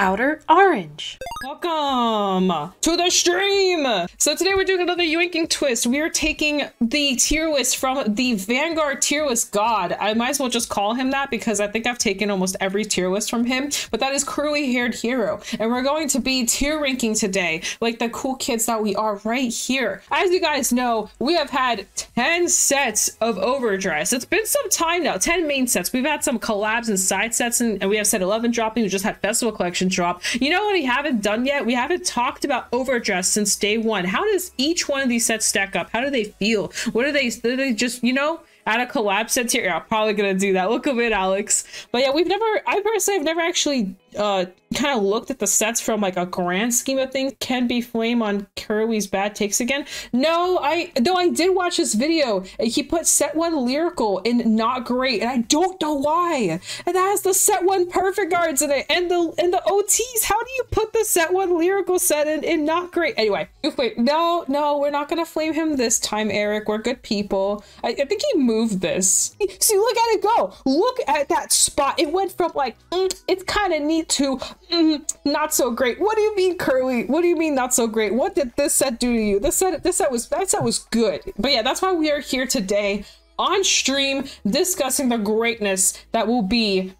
outer orange. Welcome to the stream. So today we're doing another yoinking twist. We are taking the tier list from the Vanguard tier list god. I might as well just call him that because I think I've taken almost every tier list from him. But that is curly haired hero. And we're going to be tier ranking today like the cool kids that we are right here. As you guys know, we have had 10 sets of overdress. It's been some time now, 10 main sets. We've had some collabs and side sets and, and we have set 11 dropping. We just had festival collection drop. You know what we haven't done yet? We haven't talked about overdress since day one. How does each one of these sets stack up? How do they feel? What are they? Are they just you know? Add a collab set here. Yeah, I'm probably gonna do that. Look at it, Alex. But yeah, we've never. I personally have never actually uh kind of looked at the sets from like a grand scheme of things. Can be flame on Curly's bad takes again. No, I though I did watch this video. And he put set one lyrical in not great, and I don't know why. And that has the set one perfect guards in it, and the and the OTs. How do you put the set one lyrical set in in not great? Anyway, wait, no, no, we're not gonna flame him this time, Eric. We're good people. I, I think he moved this. See, look at it go. Look at that spot. It went from like mm, it's kind of neat to mm, not so great. What do you mean, Curly? What do you mean not so great? What did this set do to you? This set, this set was that set was good. But yeah, that's why we are here today on stream discussing the greatness that will be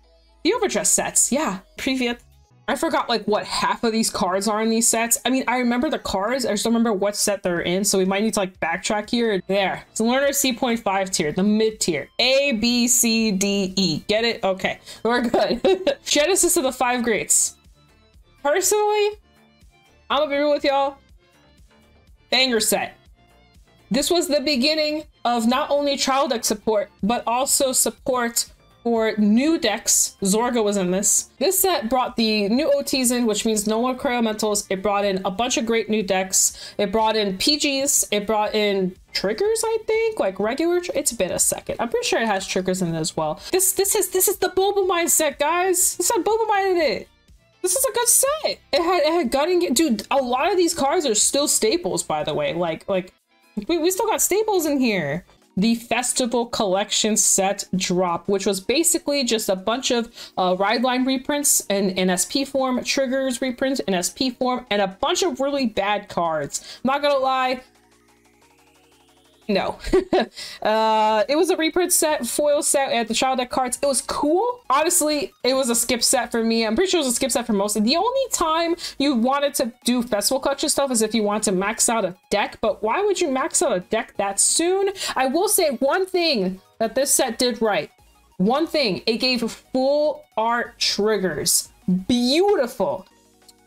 the overdress sets. Yeah, previous. I forgot like what half of these cards are in these sets. I mean, I remember the cards. I just don't remember what set they're in. So we might need to like backtrack here. There. It's learner C.5 tier, the mid tier. A, B, C, D, E. Get it? Okay. We're good. Genesis of the five greats. Personally, I'm gonna be real with y'all. Banger set. This was the beginning of not only deck support, but also support for new decks. Zorga was in this. This set brought the new OTs in, which means no more Cryomentals. It brought in a bunch of great new decks. It brought in PGs. It brought in triggers, I think, like regular. it's been a second. I'm pretty sure it has triggers in it as well. This this is this is the Boba Mine set, guys. This had Boba Mine in it. This is a good set. It had it had Gunning. Dude, a lot of these cards are still staples, by the way. Like like we, we still got staples in here the Festival Collection set drop, which was basically just a bunch of uh, ride line reprints in, in SP form, triggers reprints in SP form, and a bunch of really bad cards. I'm not gonna lie, no. uh, it was a reprint set, foil set at the child deck cards. It was cool. Honestly, it was a skip set for me. I'm pretty sure it was a skip set for most. Of the only time you wanted to do festival collection stuff is if you want to max out a deck, but why would you max out a deck that soon? I will say one thing that this set did right. One thing, it gave full art triggers. Beautiful.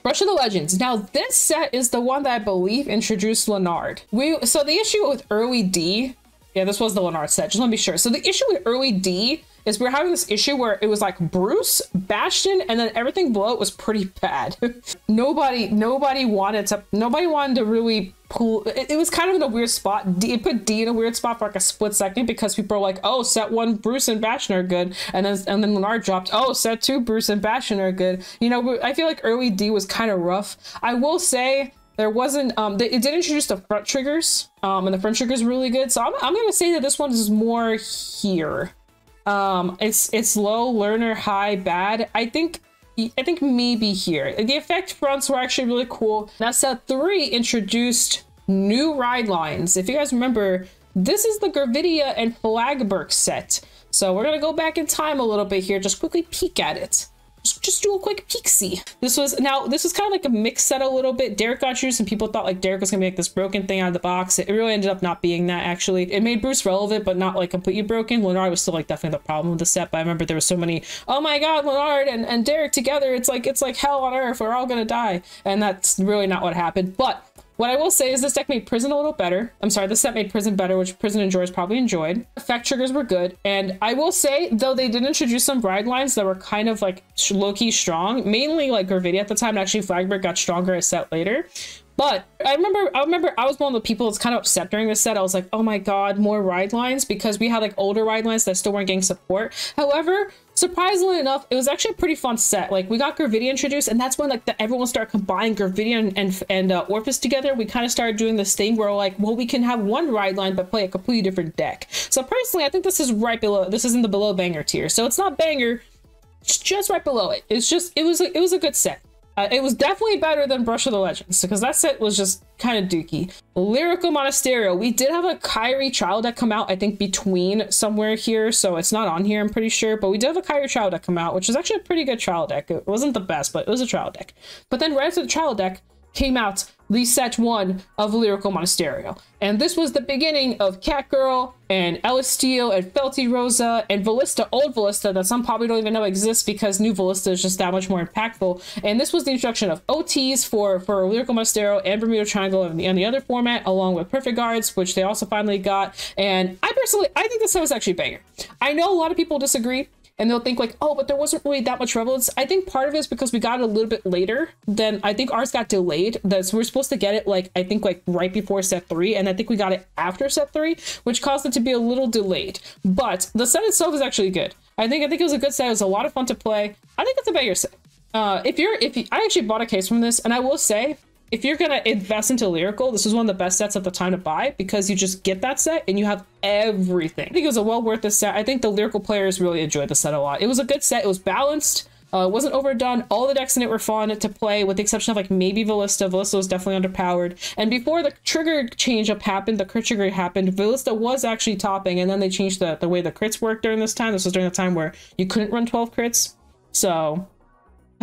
Rush of the Legends. Now, this set is the one that I believe introduced Leonard. We so the issue with early D, yeah, this was the Leonard set. Just want to be sure. So the issue with early D is we're having this issue where it was like Bruce, Bastion, and then everything below it was pretty bad. nobody, nobody wanted to, nobody wanted to really It, it, was kind of in a weird spot. D, it put D in a weird spot for like a split second because people are like, oh, set one, Bruce and Bastion are good, and then and then Leonard dropped, oh, set two, Bruce and Bastion are good. You know, I feel like early D was kind of rough. I will say there wasn't um they, it did introduce the front triggers um and the front triggers really good so I'm, I'm gonna say that this one is more here um, it's it's low, learner, high, bad. I think I think maybe here. The effect fronts were actually really cool. Now set three introduced new ride lines. If you guys remember, this is the Gravidia and Flagburg set. So we're gonna go back in time a little bit here, just quickly peek at it just do a quick peek see. This was now this was kind of like a mix set a little bit. Derek got used and people thought like Derek was gonna make this broken thing out of the box. It really ended up not being that actually. It made Bruce relevant, but not like completely broken. Leonard was still like definitely the problem with the set, but I remember there was so many, oh my god, Leonard and, and Derek together, it's like it's like hell on earth, we're all gonna die. And that's really not what happened. But what I will say is this deck made Prison a little better. I'm sorry, this set made Prison better, which Prison enjoyers probably enjoyed. Effect triggers were good. And I will say, though they did introduce some ride lines that were kind of like low-key strong, mainly like Gravidia at the time, and actually Flagburg got stronger a set later. But I remember, I remember I was one of the people that's kind of upset during this set. I was like, oh my god, more ride lines because we had like older ride lines that still weren't getting support. However, surprisingly enough, it was actually a pretty fun set. Like we got Gravidia introduced, and that's when like the, everyone started combining Gravidia and and, and uh, Orpheus together. We kind of started doing this thing where like, well, we can have one ride line but play a completely different deck. So personally, I think this is right below. This is in the below banger tier. So it's not banger, it's just right below it. It's just it was a, it was a good set. Uh, it was definitely better than Brush of the Legends because that set was just kind of dookie. Lyrical Monasterio. We did have a Kairi trial deck come out, I think between somewhere here, so it's not on here, I'm pretty sure. But we did have a Kairi trial deck come out, which is actually a pretty good trial deck. It wasn't the best, but it was a trial deck. But then right after the trial deck came out the set one of Lyrical Monasterio. And this was the beginning of Catgirl and Elasteel and Felty Rosa and Valista, old Valista that some probably don't even know exists because new Valista is just that much more impactful. And this was the introduction of OTs for, for Lyrical Monasterio and Bermuda Triangle and the, and the other format, along with Perfect Guards, which they also finally got. And I personally, I think this set was actually banger. I know a lot of people disagree and they'll think like, oh, but there wasn't really that much relevance. I think part of it is because we got it a little bit later than I think ours got delayed. That's we're supposed to get it like I think like right before set three, and I think we got it after set three, which caused it to be a little delayed. But the set itself is actually good. I think I think it was a good set. It was a lot of fun to play. I think it's a banger set. Uh, if you're if you, I actually bought a case from this, and I will say if you're gonna invest into lyrical this is one of the best sets at the time to buy because you just get that set and you have everything i think it was a well worth the set i think the lyrical players really enjoyed the set a lot it was a good set it was balanced uh, wasn't overdone. All the decks in it were fun to play, with the exception of like maybe Valista. Valista was definitely underpowered. And before the trigger change up happened, the crit trigger happened, Valista was actually topping, and then they changed the, the way the crits worked during this time. This was during the time where you couldn't run 12 crits. So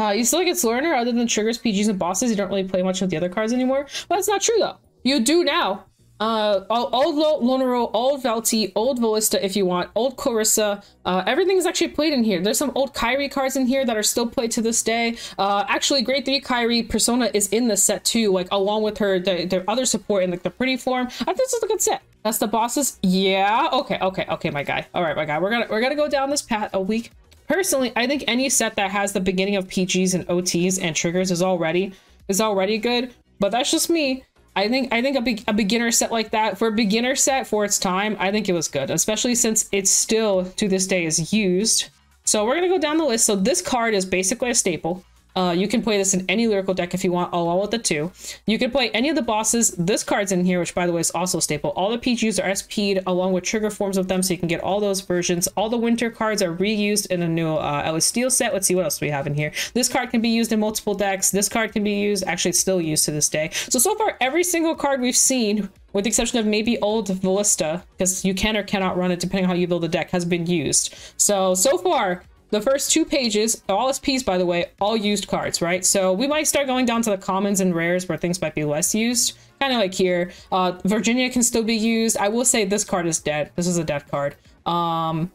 uh, you still get Slurner other than triggers, PGs, and bosses. You don't really play much of the other cards anymore. But that's not true though. You do now. Uh, old Lonero, old Velty, old Valista if you want, old Clarissa. Uh, everything is actually played in here. There's some old Kairi cards in here that are still played to this day. Uh, actually, Grade 3 Kairi Persona is in the set too, like along with her, the, other support in like the pretty form. I think this is a good set. That's the bosses. Yeah. Okay. Okay. Okay, my guy. All right, my guy. We're gonna we're gonna go down this path a week Personally, I think any set that has the beginning of PGs and OTs and triggers is already is already good. But that's just me. I think I think a, be a beginner set like that for a beginner set for its time, I think it was good, especially since it still to this day is used. So we're gonna go down the list. So this card is basically a staple. Uh, you can play this in any lyrical deck if you want, along with the two. You can play any of the bosses. This card's in here, which by the way is also a staple. All the PGs are SP'd along with trigger forms of them, so you can get all those versions. All the winter cards are reused in a new uh, Elasteel set. Let's see what else we have in here. This card can be used in multiple decks. This card can be used, actually it's still used to this day. So, so far, every single card we've seen with the exception of maybe old Valista, because you can or cannot run it depending on how you build the deck, has been used. So, so far, the first two pages, all SPs by the way, all used cards, right? So we might start going down to the commons and rares where things might be less used. Kind of like here. Uh, Virginia can still be used. I will say this card is dead. This is a dead card. Um,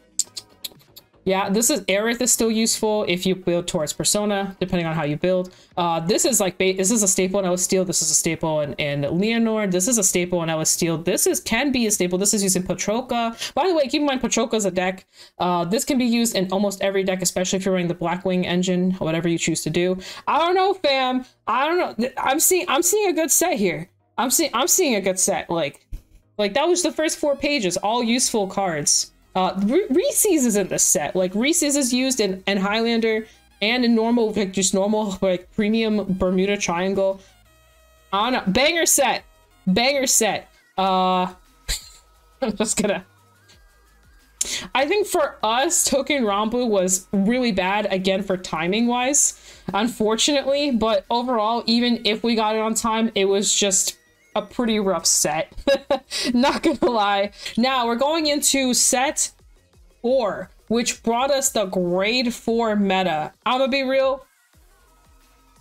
yeah, this is Aerith is still useful if you build towards Persona, depending on how you build. Uh, this is like this is a staple in Elasteel. This is a staple in, in Leonore. This is a staple in Elasteel. This is can be a staple. This is used in. By the way, keep in mind Patroka is a deck. Uh, this can be used in almost every deck, especially if you're running the Blackwing engine, or whatever you choose to do. I don't know, fam. I don't know. I'm seeing I'm seeing a good set here. I'm seeing I'm seeing a good set. Like, like that was the first four pages, all useful cards. Uh, Reese's is in this set. Like Reese's is used in, in Highlander and in normal, like just normal, like premium Bermuda Triangle. On a banger set, banger set. Uh, I'm just gonna. I think for us, Token Ranbu was really bad again for timing wise, unfortunately. But overall, even if we got it on time, it was just a pretty rough set. Not gonna lie. Now we're going into set four, which brought us the grade four meta. I'm gonna be real.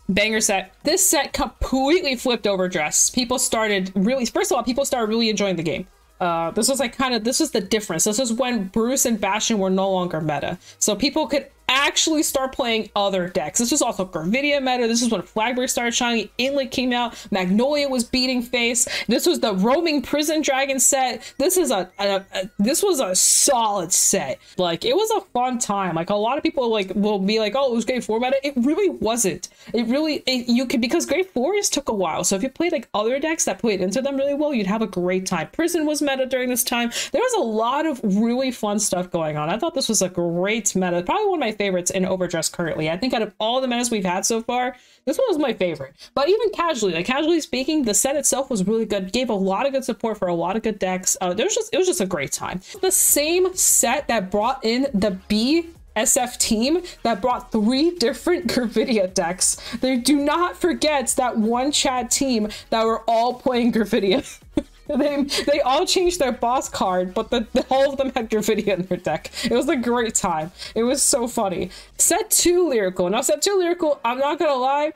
Banger set. This set completely flipped over dress. People started really, first of all, people started really enjoying the game. Uh, this was like kind of, this was the difference. This is when Bruce and Bastion were no longer meta. So people could actually start playing other decks. This was also Gravidia meta. This is when Flagberry started shining. Inlet came out. Magnolia was beating face. This was the roaming prison dragon set. This is a, a, a, this was a solid set. Like it was a fun time. Like a lot of people like will be like, oh, it was grade four meta. It really wasn't. It really it, you could because grade fours took a while. So if you played like other decks that played into them really well, you'd have a great time. Prison was meta during this time. There was a lot of really fun stuff going on. I thought this was a great meta. Probably one of my favorites in Overdress currently. I think out of all the metas we've had so far, this one was my favorite. But even casually, like casually speaking, the set itself was really good. Gave a lot of good support for a lot of good decks. Uh, there was just it was just a great time. The same set that brought in the B SF team that brought three different Gravidia decks. They do not forget that one chat team that were all playing Gravidia. they they all changed their boss card, but the, the all of them had Gravidia in their deck. It was a great time. It was so funny. Set two lyrical. Now set two lyrical. I'm not gonna lie.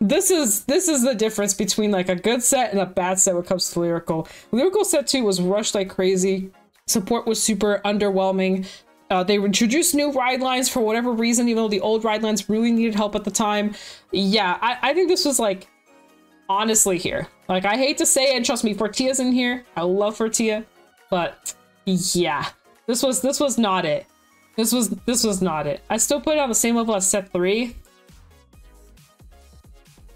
This is this is the difference between like a good set and a bad set when it comes to lyrical. Lyrical set two was rushed like crazy. Support was super underwhelming. Uh, they introduced new ride lines for whatever reason, even though the old ride lines really needed help at the time. Yeah, I, I think this was like honestly here. Like, I hate to say it, trust me, Fortia's in here. I love Fortia, but yeah, this was this was not it. This was this was not it. I still put it on the same level as set three.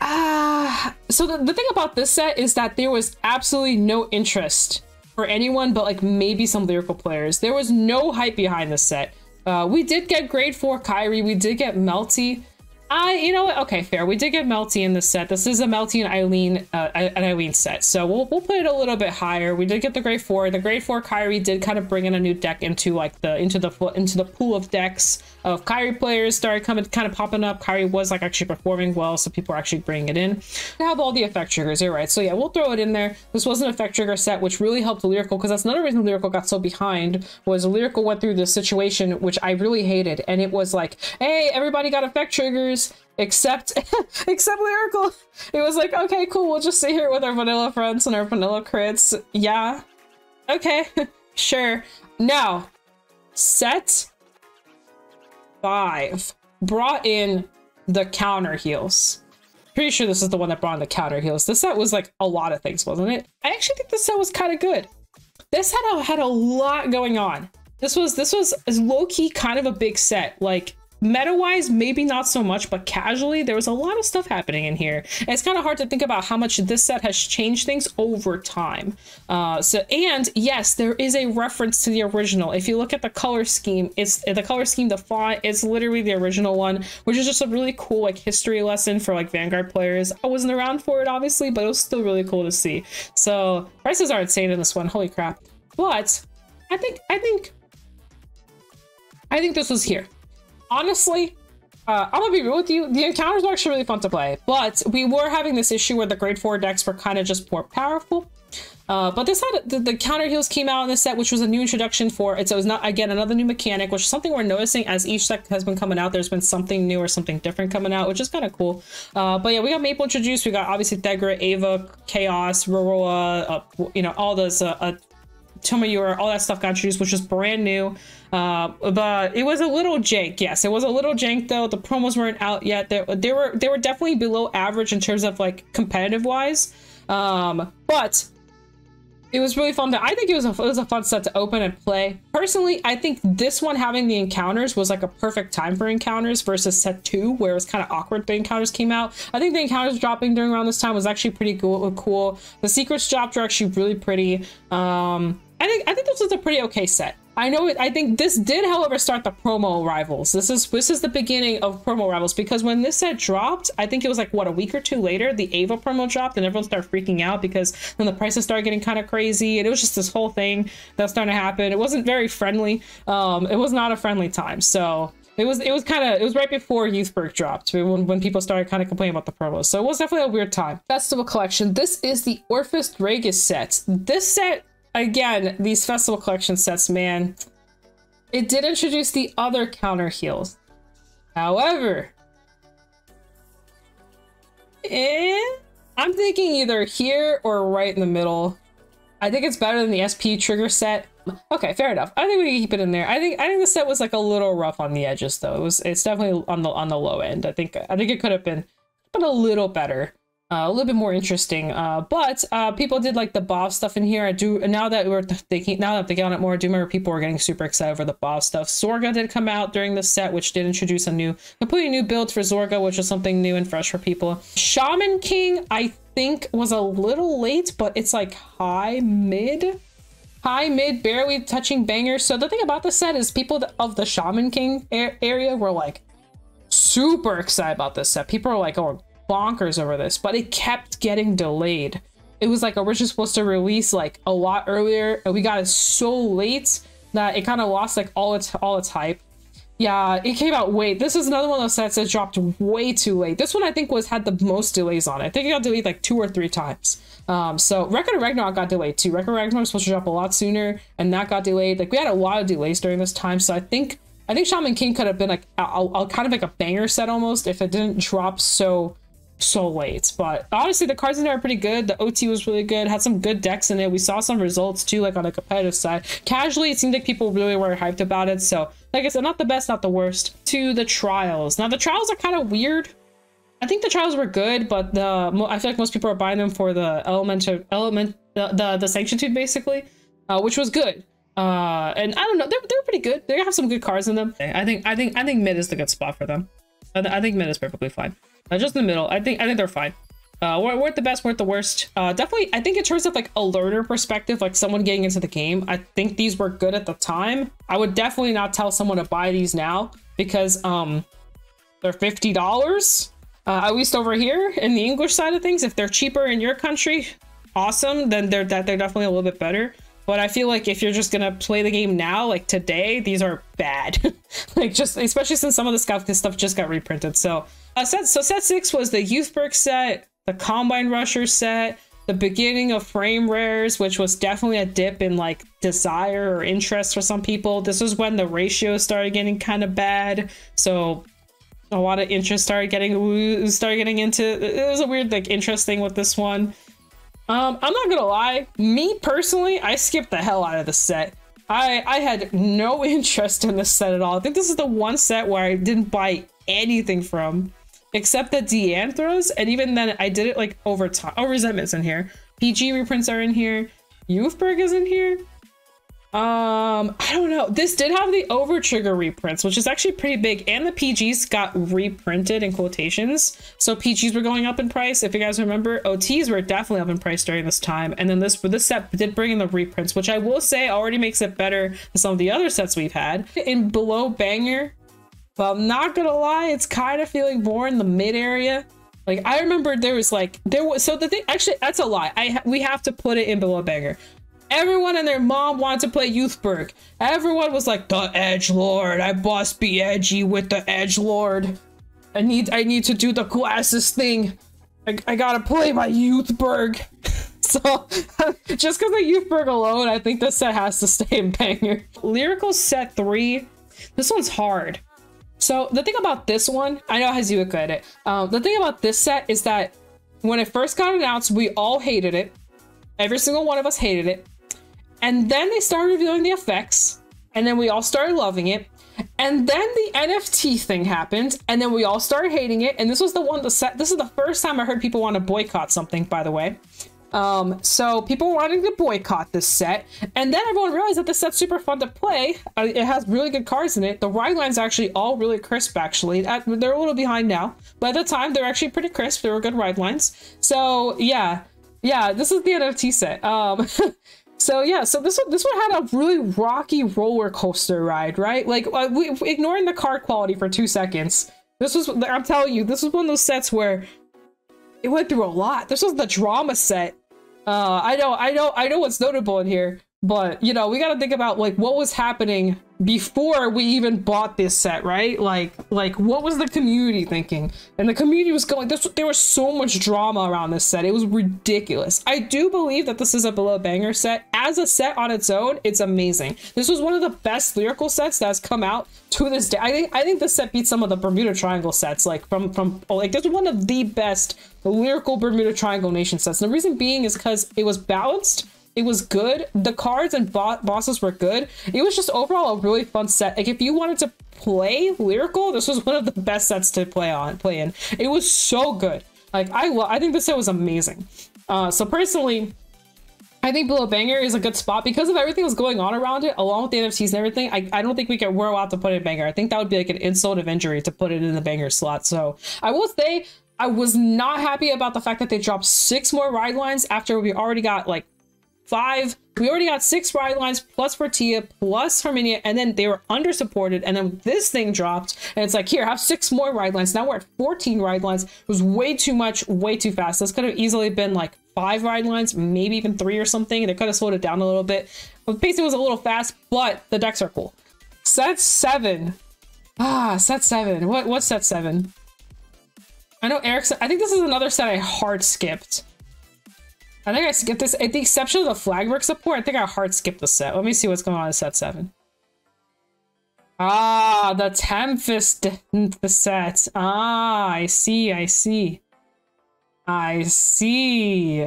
Ah, uh, so the, the thing about this set is that there was absolutely no interest for anyone but like maybe some lyrical players. There was no hype behind this set. Uh, we did get grade four Kairi, we did get Melty, I, you know what? Okay, fair. We did get Melty in this set. This is a Melty and Eileen, uh, an Eileen set. So we'll, we'll put it a little bit higher. We did get the grade four. The grade four Kairi did kind of bring in a new deck into like the, into the, into the pool of decks of Kairi players started coming, kind of popping up. Kairi was like actually performing well. So people are actually bringing it in. We have all the effect triggers. You're right. So yeah, we'll throw it in there. This was an effect trigger set, which really helped Lyrical because that's another reason Lyrical got so behind was Lyrical went through this situation, which I really hated. And it was like, hey, everybody got effect triggers except except lyrical it was like okay cool we'll just sit here with our vanilla friends and our vanilla crits yeah okay sure now set five brought in the counter heals pretty sure this is the one that brought in the counter heals this set was like a lot of things wasn't it? I actually think this set was kind of good. This had a, had a lot going on. This was this was low-key kind of a big set like meta wise maybe not so much but casually there was a lot of stuff happening in here. And it's kind of hard to think about how much this set has changed things over time. Uh so and yes there is a reference to the original. If you look at the color scheme it's the color scheme the font is literally the original one which is just a really cool like history lesson for like vanguard players. I wasn't around for it obviously but it was still really cool to see. So prices are insane in this one. Holy crap. But i think i think i think this was here honestly, uh, I'm gonna be real with you. The encounters were actually really fun to play, but we were having this issue where the grade four decks were kind of just more powerful. Uh, but this had the, the, counter heals came out in this set, which was a new introduction for it. So it was not again another new mechanic, which is something we're noticing as each set has been coming out. There's been something new or something different coming out, which is kind of cool. Uh, but yeah, we got Maple introduced. We got obviously Degra, Ava, Chaos, Roroa, uh, you know, all those Tomayura, all that stuff got introduced, which was brand new. Uh, but it was a little jank. Yes, it was a little jank though. The promos weren't out yet. They, they were they were definitely below average in terms of like competitive wise. Um, but it was really fun. To, I think it was a it was a fun set to open and play. Personally, I think this one having the encounters was like a perfect time for encounters versus set two, where it was kind of awkward. The encounters came out. I think the encounters dropping during around this time was actually pretty cool. Cool. The secrets dropped are actually really pretty. Um, I think I think this was a pretty okay set. I know it, I think this did, however, start the promo rivals. This is this is the beginning of promo rivals because when this set dropped, I think it was like what a week or two later, the Ava promo dropped and everyone started freaking out because then the prices started getting kind of crazy and it was just this whole thing that's starting to happen. It wasn't very friendly. Um, it was not a friendly time. So it was it was kind of it was right before Youthberg dropped when, when people started kind of complaining about the promos. So it was definitely a weird time. Festival collection. This is the Orphist Regis set. This set again, these festival collection sets, man, it did introduce the other counter heals. However, eh, I'm thinking either here or right in the middle. I think it's better than the SP trigger set. Okay, fair enough. I think we can keep it in there. I think I think the set was like a little rough on the edges though. It was it's definitely on the on the low end. I think I think it could have been but a little better uh, a little bit more interesting. Uh, but uh, people did like the Bob stuff in here. I do now that we're thinking now that I'm thinking on it more, I do remember people were getting super excited over the Bob stuff. Zorga did come out during the set, which did introduce a new, completely new build for Zorga, which is something new and fresh for people. Shaman King, I think, was a little late, but it's like high mid. High, mid, barely touching bangers. So the thing about the set is people of the Shaman King area were like super excited about this set. People are like, oh, bonkers over this, but it kept getting delayed. It was like originally supposed to release like a lot earlier, and we got it so late that it kind of lost like all its all its hype. Yeah, it came out wait. This is another one of those sets that dropped way too late. This one I think was had the most delays on it. I think it got delayed like two or three times. Um, so Record of Ragnarok got delayed too. Record of Ragnarok was supposed to drop a lot sooner, and that got delayed. Like we had a lot of delays during this time. So I think I think Shaman King could have been like a, a, a kind of like a banger set almost if it didn't drop so so late. But honestly, the cards in there are pretty good. The OT was really good. Had some good decks in it. We saw some results too, like on the competitive side. Casually, it seemed like people really were hyped about it. So, like I said, not the best, not the worst. To the trials. Now, the trials are kind of weird. I think the trials were good, but the I feel like most people are buying them for the element of element the the, the sanction tube basically, uh, which was good. Uh, and I don't know, they're they're pretty good. They have some good cards in them. I think I think I think mid is the good spot for them. I, th I think mid is perfectly fine. Uh, just in the middle. I think I think they're fine. Uh, we're, we're the best, we're the worst. Uh, definitely, I think in terms of like a learner perspective, like someone getting into the game, I think these were good at the time. I would definitely not tell someone to buy these now because um, they're fifty dollars. Uh, at least over here in the English side of things, if they're cheaper in your country, awesome. Then they're that they're definitely a little bit better. But I feel like if you're just gonna play the game now, like today, these are bad. like just especially since some of the stuff this stuff just got reprinted. So uh, set so set six was the Youthberg set, the Combine Rusher set, the beginning of frame rares, which was definitely a dip in like desire or interest for some people. This was when the ratio started getting kind of bad. So a lot of interest started getting started getting into it was a weird like interest thing with this one. Um, I'm not gonna lie, me personally, I skipped the hell out of the set. I I had no interest in this set at all. I think this is the one set where I didn't buy anything from except the Dianthros, and even then I did it like over time. Oh, Resentment's in here. PG reprints are in here. Youthberg is in here. Um, I don't know. This did have the over trigger reprints, which is actually pretty big, and the PGs got reprinted in quotations. So PGs were going up in price. If you guys remember, OTs were definitely up in price during this time. And then this this set did bring in the reprints, which I will say already makes it better than some of the other sets we've had. In below banger, well, I'm not gonna lie, it's kind of feeling more in the mid area. Like I remember there was like there was so the thing actually that's a lie. I we have to put it in below banger. Everyone and their mom wanted to play Youthberg. Everyone was like the Edge Lord. I must be edgy with the Edge Lord. I need I need to do the glasses thing. I, I gotta play my Youthberg. so just because of Youthberg alone, I think this set has to stay in banger. Lyrical set three. This one's hard. So the thing about this one, I know has in it. Um, the thing about this set is that when it first got announced, we all hated it. Every single one of us hated it. And then they started revealing the effects, and then we all started loving it. And then the NFT thing happened, and then we all started hating it. And this was the one the set. This is the first time I heard people want to boycott something, by the way. Um, so people wanted to boycott this set, and then everyone realized that this set's super fun to play. Uh, it has really good cards in it. The ride lines are actually all really crisp. Actually, they're a little behind now, but at the time they're actually pretty crisp. They were good ride lines. So yeah, yeah, this is the NFT set. Um, so yeah, so this one this one had a really rocky roller coaster ride, right? Like uh, we, ignoring the card quality for two seconds. This was I'm telling you, this was one of those sets where it went through a lot. This was the drama set. Uh, I know, I know, I know what's notable in here. But, you know, we got to think about like what was happening before we even bought this set, right? Like, like what was the community thinking? And the community was going, this, there was so much drama around this set. It was ridiculous. I do believe that this is a below banger set. As a set on its own, it's amazing. This was one of the best lyrical sets that has come out to this day. I think, I think this set beats some of the Bermuda Triangle sets, like from, from, like this is one of the best lyrical Bermuda Triangle Nation sets. And the reason being is because it was balanced it was good. The cards and bo bosses were good. It was just overall a really fun set. Like if you wanted to play lyrical, this was one of the best sets to play on, play in. It was so good. Like I, I think this set was amazing. Uh, so personally, I think Below Banger is a good spot because of everything that's going on around it, along with the NFTs and everything. I, I don't think we can we're allowed to put it in Banger. I think that would be like an insult of injury to put it in the Banger slot. So I will say I was not happy about the fact that they dropped six more ride lines after we already got like five. We already got six ride lines plus Fortia plus Herminia, and then they were under supported. And then this thing dropped, and it's like, here, have six more ride lines. Now we're at 14 ride lines. It was way too much, way too fast. This could have easily been like five ride lines, maybe even three or something. And they could have slowed it down a little bit. But pacing was a little fast, but the decks are cool. Set seven Ah, set seven. What what's set seven? I know Eric I think this is another set I hard skipped. I think I skipped this. At the exception of the flagwork support, I think I hard skipped the set. Let me see what's going on in set seven. Ah, the Tempest the set. Ah, I see, I see. I see.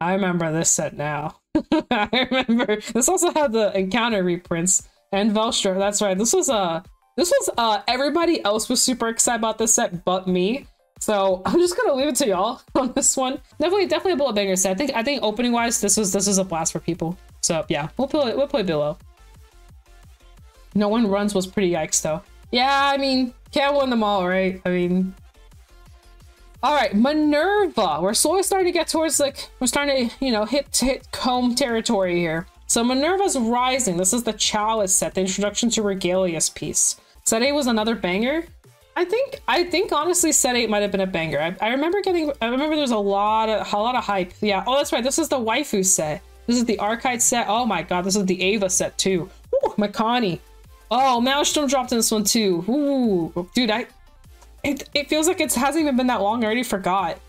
I remember this set now. I remember this also had the encounter reprints and Velstra. That's right. This was a uh, this was uh everybody else was super excited about this set but me. So I'm just gonna leave it to y'all on this one. Definitely, definitely a bullet banger set. I think I think opening wise, this was this was a blast for people. So yeah, we'll play we'll play below. No one runs was pretty yikes though. Yeah, I mean, can't win them all, right? I mean, all right, Minerva. We're slowly starting to get towards like we're starting to you know hit hit comb territory here. So Minerva's Rising. This is the Chalice set, the introduction to Regalis piece. 8 was another banger. I think I think honestly set 8 might have been a banger. I, I remember getting I remember there's a lot of a lot of hype. Yeah. Oh, that's right. This is the waifu set. This is the Archite set. Oh my god, this is the Ava set too. Ooh, Makani. Oh, Maelstrom dropped in this one too. Ooh, dude, I it, it feels like it hasn't even been that long. I already forgot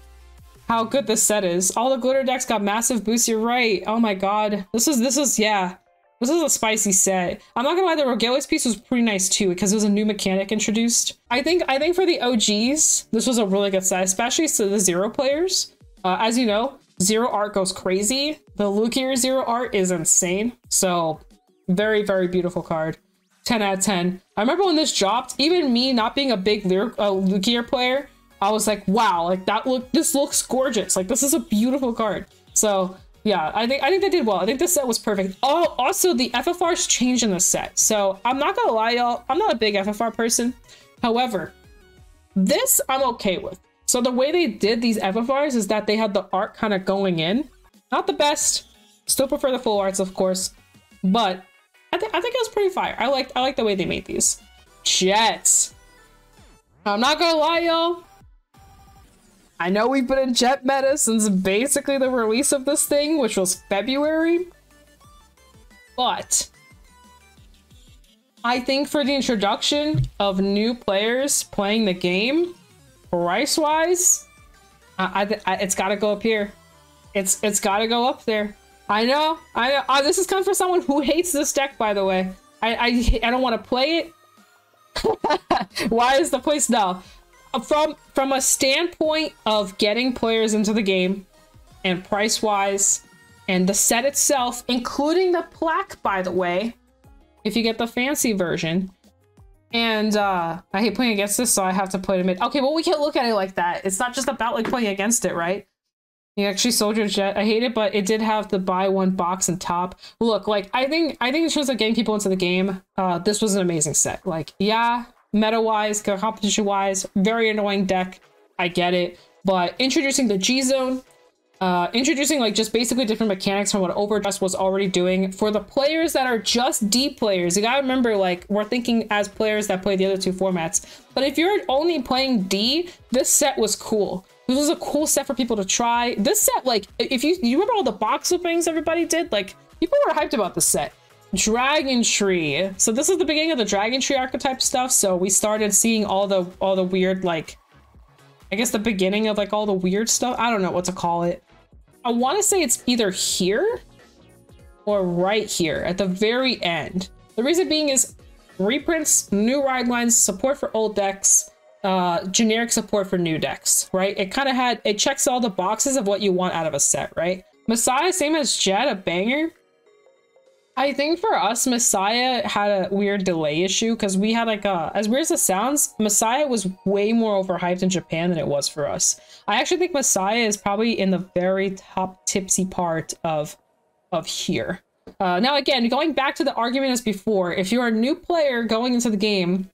how good this set is. All the glitter decks got massive boosts. You're right. Oh my god. This is this is yeah. This is a spicy set. I'm not gonna lie, the Regalis piece was pretty nice too because it was a new mechanic introduced. I think I think for the OGs, this was a really good set, especially to the zero players. Uh, as you know, zero art goes crazy. The Lugia zero art is insane. So very very beautiful card. 10 out of 10. I remember when this dropped, even me not being a big lyric, uh, Lugia player, I was like, wow, like that look, this looks gorgeous. Like this is a beautiful card. So yeah, I think I think they did well. I think this set was perfect. Oh, also the FFRs changed in the set. So I'm not gonna lie, y'all. I'm not a big FFR person. However, this I'm okay with. So the way they did these FFRs is that they had the art kind of going in. Not the best. Still prefer the full arts, of course. But I, th I think it was pretty fire. I like I like the way they made these. Jets. I'm not gonna lie, y'all. I know we've been in jet meta since basically the release of this thing, which was February. But I think for the introduction of new players playing the game, price-wise, it's got to go up here. It's it's got to go up there. I know. I know. Uh, this is coming for someone who hates this deck, by the way. I I, I don't want to play it. Why is the place now? From from a standpoint of getting players into the game and price wise and the set itself including the plaque by the way if you get the fancy version. And uh i hate playing against this so i have to play it okay well we can't look at it like that. It's not just about like playing against it right? You actually soldier jet. I hate it but it did have the buy one box and top. Look like i think i think in terms of getting people into the game. Uh this was an amazing set. Like yeah meta-wise, competition-wise, very annoying deck. I get it. But introducing the G-Zone, uh, introducing like just basically different mechanics from what Overdress was already doing. For the players that are just D players, you gotta remember like we're thinking as players that play the other two formats. But if you're only playing D, this set was cool. This was a cool set for people to try. This set, like, if you you remember all the box openings everybody did, like people were hyped about this set. Dragon Tree. So this is the beginning of the Dragon Tree archetype stuff. So we started seeing all the all the weird like I guess the beginning of like all the weird stuff. I don't know what to call it. I want to say it's either here or right here at the very end. The reason being is reprints, new ride lines, support for old decks, uh, generic support for new decks, right? It kind of had, it checks all the boxes of what you want out of a set, right? Messiah, same as Jet, a banger. I think for us, Messiah had a weird delay issue because we had like a, as weird as it sounds, Messiah was way more overhyped in Japan than it was for us. I actually think Messiah is probably in the very top tipsy part of, of here. Uh, now again, going back to the argument as before, if you're a new player going into the game,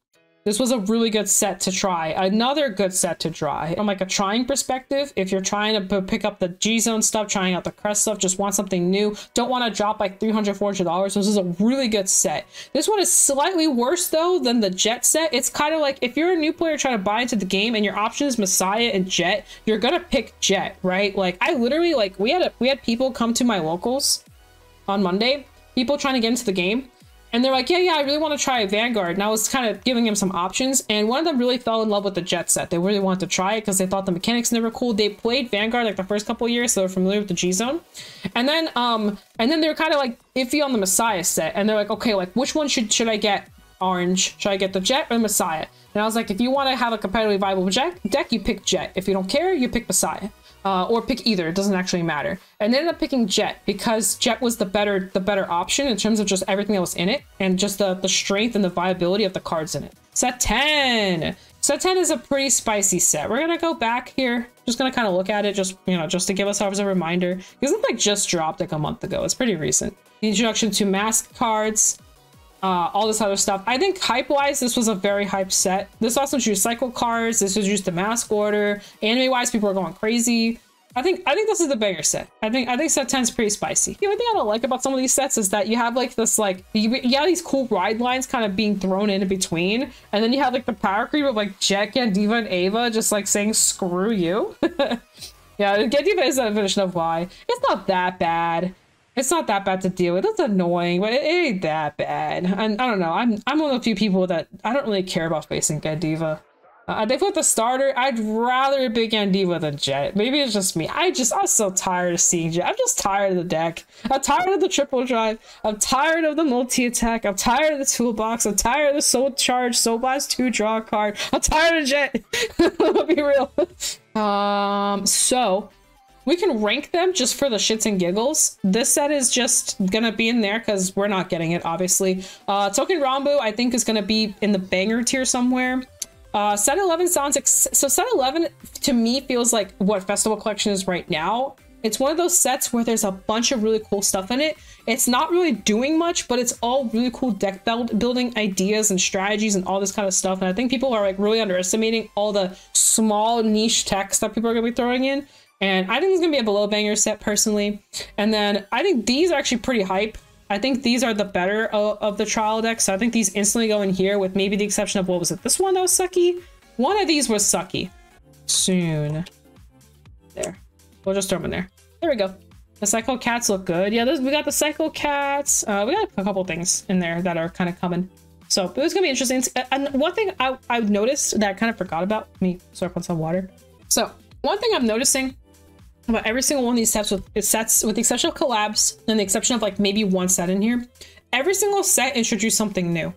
this was a really good set to try. Another good set to try. From like a trying perspective, if you're trying to pick up the G-Zone stuff, trying out the Crest stuff, just want something new, don't want to drop like $300, $400, this is a really good set. This one is slightly worse though than the Jet set. It's kind of like if you're a new player trying to buy into the game and your option is Messiah and Jet, you're gonna pick Jet, right? Like I literally like we had a, we had people come to my locals on Monday, people trying to get into the game and they're like, yeah, yeah, I really want to try Vanguard. And I was kind of giving them some options. And one of them really fell in love with the jet set. They really wanted to try it because they thought the mechanics never cool. They played Vanguard like the first couple years, so they're familiar with the G zone. And then um and then they're kind of like iffy on the Messiah set. And they're like, okay, like which one should should I get? Orange. Should I get the Jet or Messiah? And I was like, if you want to have a competitively viable deck, you pick Jet. If you don't care, you pick Messiah uh, or pick either. It doesn't actually matter. And they ended up picking Jet because Jet was the better the better option in terms of just everything that was in it and just the, the strength and the viability of the cards in it. Set 10. Set 10 is a pretty spicy set. We're gonna go back here. Just gonna kind of look at it just, you know, just to give as a reminder. Because it like just dropped like a month ago. It's pretty recent. The introduction to mask cards. Uh, all this other stuff. I think hype-wise, this was a very hype set. This also introduced cycle cards. This was used the mask order. Anime-wise, people are going crazy. I think I think this is the bigger set. I think I think set 10 is pretty spicy. The only thing I don't like about some of these sets is that you have like this like you, have these cool ride lines kind of being thrown in between, and then you have like the power creep of like Jack and Diva and Ava just like saying screw you. yeah, Gandiva is a definition of why. It's not that bad. It's not that bad to deal with. It's annoying, but it, ain't that bad. And I don't know. I'm I'm one of the few people that I don't really care about facing Gandiva. Uh, they put the starter. I'd rather be Gandiva than Jet. Maybe it's just me. I just I'm so tired of seeing Jet. I'm just tired of the deck. I'm tired of the triple drive. I'm tired of the multi attack. I'm tired of the toolbox. I'm tired of the soul charge, soul blast two draw card. I'm tired of Jet. I'll be real. Um. So we can rank them just for the shits and giggles. This set is just gonna be in there because we're not getting it, obviously. Uh, Token Ranbu, I think, is gonna be in the banger tier somewhere. Uh, set 11 sounds so set 11 to me feels like what Festival Collection is right now. It's one of those sets where there's a bunch of really cool stuff in it. It's not really doing much, but it's all really cool deck build building ideas and strategies and all this kind of stuff. And I think people are like really underestimating all the small niche techs that people are gonna be throwing in. And I think it's gonna be a below banger set personally. And then I think these are actually pretty hype. I think these are the better of, of, the trial decks. So I think these instantly go in here with maybe the exception of what was it? This one that was sucky? One of these was sucky. Soon. There. We'll just throw them in there. There we go. The Cycle Cats look good. Yeah, we got the Cycle Cats. Uh, we got a couple things in there that are kind of coming. So it was gonna be interesting. And one thing I, I noticed that I kind of forgot about, me slurp on some water. So one thing I'm noticing about every single one of these sets with sets with the exception of collabs and the exception of like maybe one set in here every single set introduced something new.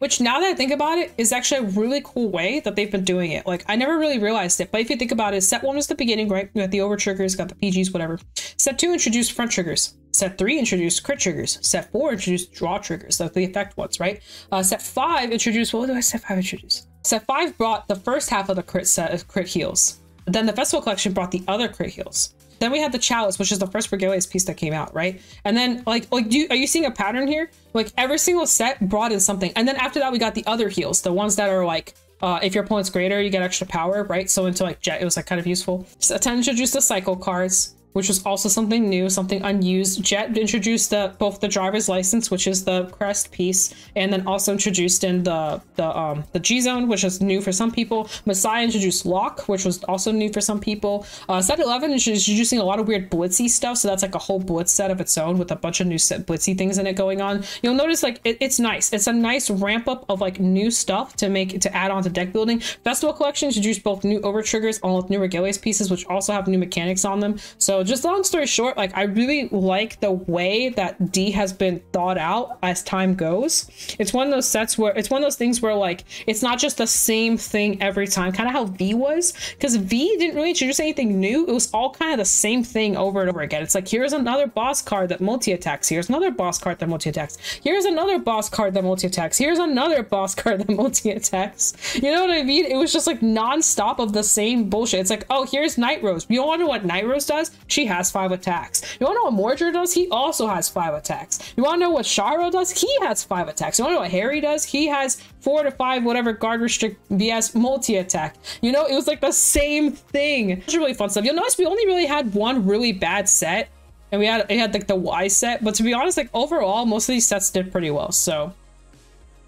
Which now that i think about it is actually a really cool way that they've been doing it. Like i never really realized it but if you think about it set one was the beginning right? You got the over triggers got the pgs whatever. Set two introduced front triggers. Set three introduced crit triggers. Set four introduced draw triggers. Like the effect ones right? Uh, set five introduced what do i set five introduce set five brought the first half of the crit set of crit heals then the Festival Collection brought the other crit heals. Then we had the Chalice, which is the first Regalis piece that came out, right? And then, like, like, do you, are you seeing a pattern here? Like, every single set brought in something. And then after that, we got the other heals, the ones that are like, uh, if your opponent's greater, you get extra power, right? So into like Jet, it was like kind of useful. So, to introduce the cycle cards which was also something new, something unused. Jet introduced the, both the driver's license, which is the crest piece, and then also introduced in the the um, the G zone, which is new for some people. Messiah introduced lock, which was also new for some people. Uh, set 11 is introducing a lot of weird blitzy stuff, so that's like a whole blitz set of its own with a bunch of new set blitzy things in it going on. You'll notice like it, it's nice. It's a nice ramp up of like new stuff to make to add on to deck building. Festival collection introduced both new over triggers along with new Regalis pieces, which also have new mechanics on them. So just long story short, like I really like the way that D has been thought out as time goes. It's one of those sets where it's one of those things where like it's not just the same thing every time, kind of how V was, because V didn't really introduce anything new. It was all kind of the same thing over and over again. It's like here's another boss card that multi attacks. Here's another boss card that multi attacks. Here's another boss card that multi attacks. Here's another boss card that multi attacks. You know what I mean? It was just like non-stop of the same bullshit. It's like, oh, here's Night Rose. You don't want to know what Night Rose does? She has five attacks. You want to know what Mordred does? He also has five attacks. You want to know what Shiro does? He has five attacks. You want to know what Harry does? He has four to five, whatever guard restrict VS multi attack. You know, it was like the same thing. It's really fun stuff. You'll notice we only really had one really bad set, and we had it had like the Y set. But to be honest, like overall, most of these sets did pretty well. So,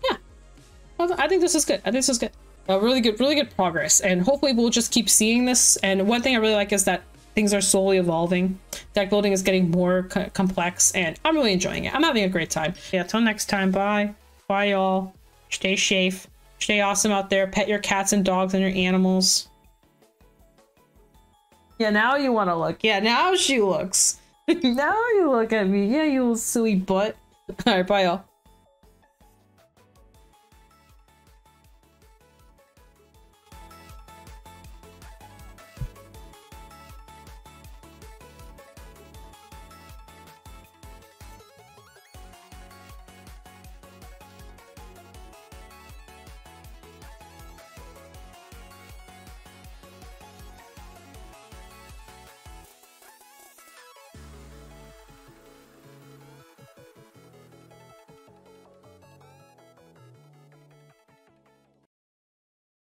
yeah, I think this is good. I think this is good. Really good, really good progress, and hopefully we'll just keep seeing this. And one thing I really like is that things are slowly evolving. Deck building is getting more co complex, and I'm really enjoying it. I'm having a great time. Yeah, till next time. Bye. Bye, y'all. Stay safe. Stay awesome out there. Pet your cats and dogs and your animals. Yeah, now you want to look. Yeah, now she looks. now you look at me. Yeah, you little silly butt. All right, bye, y'all.